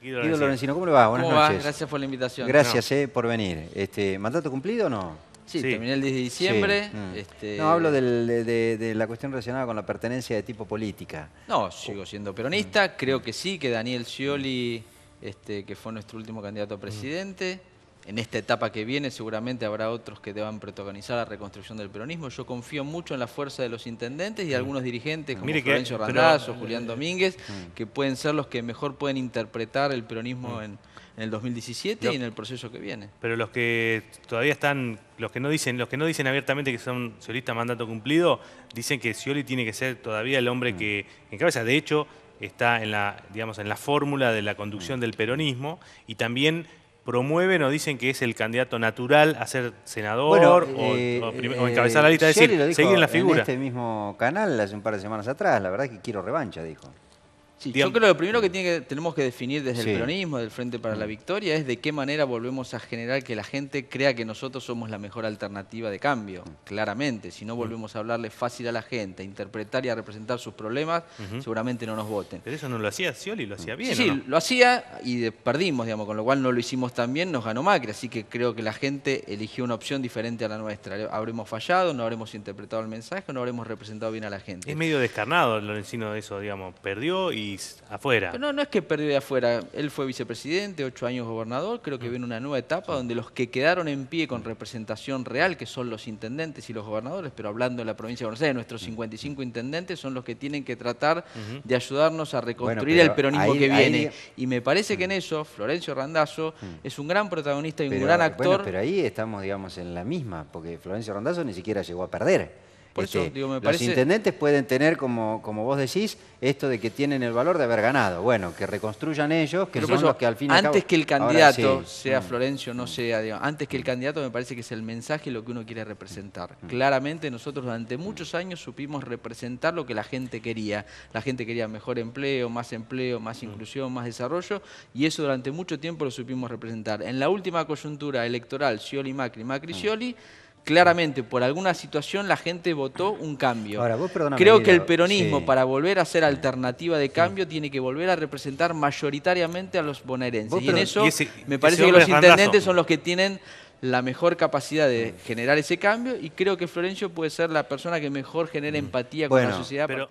Guido Guido Lorenzino. Lorenzino, ¿cómo le va? Buenas ¿Cómo va? noches. Gracias por la invitación. Gracias eh, por venir. Este, ¿Mandato cumplido o no? Sí, Sí. terminé el 10 de diciembre. Sí, mm. este, No, hablo del- de, de- de la cuestión relacionada con la pertenencia de tipo política. No, sigo siendo peronista. Creo que sí, que Daniel Scioli, este, que fue nuestro último candidato a presidente, en esta etapa que viene seguramente habrá otros que deban protagonizar la reconstrucción del peronismo. Yo confío mucho en la fuerza de los intendentes y algunos dirigentes como Mire que- Florencio pero- Randazzo, Julián Domínguez, que pueden ser los que mejor pueden interpretar el peronismo en, en el 2017 Lo- y en el proceso que viene. Pero los que todavía están, los que no dicen, los que no dicen abiertamente que son ciolistas mandato cumplido, dicen que Scioli tiene que ser todavía el hombre que encabeza. De hecho, está en la, digamos, en la fórmula de la conducción del peronismo y también promueven o dicen que es el candidato natural a ser senador o, eh, o eh, encabezar la lista, es decir, seguir en la figura. En este mismo canal hace un par de semanas atrás, la verdad es que quiero revancha, dijo. Sí, yo creo que lo primero que, tiene que tenemos que definir desde Sí. el peronismo, del Frente para la Victoria, es de qué manera volvemos a generar que la gente crea que nosotros somos la mejor alternativa de cambio. Claramente, si no volvemos a hablarle fácil a la gente, a interpretar y a representar sus problemas, seguramente no nos voten. Pero eso no lo hacía Scioli, lo hacía bien. sí, ¿o sí, no? lo hacía y perdimos, digamos, con lo cual no lo hicimos tan bien, nos ganó Macri, así que creo que la gente eligió una opción diferente a la nuestra. Habremos fallado, no habremos interpretado el mensaje, no habremos representado bien a la gente. Es medio descarnado Lorenzino de eso, digamos, perdió y afuera. Pero no, no es que perdió de afuera. Él fue vicepresidente, ocho años gobernador. Creo que Mm. viene una nueva etapa donde los que quedaron en pie con representación real, que son los intendentes y los gobernadores, pero hablando de la provincia de Buenos Aires, Mm. nuestros 55 intendentes son los que tienen que tratar de ayudarnos a reconstruir el peronismo ahí- que ahí- viene. Y me parece que en eso, Florencio Randazzo es un gran protagonista y un Pero, gran bueno, actor. pero ahí estamos, digamos, en la misma, porque Florencio Randazzo ni siquiera llegó a perder. Por eso, digo, me los intendentes pueden tener, como, como vos decís, esto de que tienen el valor de haber ganado. Bueno, que reconstruyan ellos, que Pero son eso, los que al fin y al antes cabo- que el Ahora candidato, sí, sea mm. Florencio o no sea, digamos, antes que el candidato me parece que es el mensaje lo que uno quiere representar. Mm. Claramente nosotros durante muchos años supimos representar lo que la gente quería. La gente quería mejor empleo, más empleo, Mm. más inclusión, más desarrollo y eso durante mucho tiempo lo supimos representar. En la última coyuntura electoral, Scioli Macri, Mm. Macri Scioli, claramente por alguna situación la gente votó un cambio. Ahora, vos perdóname, Creo que el peronismo sí. para volver a ser alternativa de cambio tiene que volver a representar mayoritariamente a los bonaerenses. Vos Y en eso y ese- me parece que los intendentes son los que tienen la mejor capacidad de generar ese cambio y creo que Florencio puede ser la persona que mejor genera empatía con la sociedad. pero-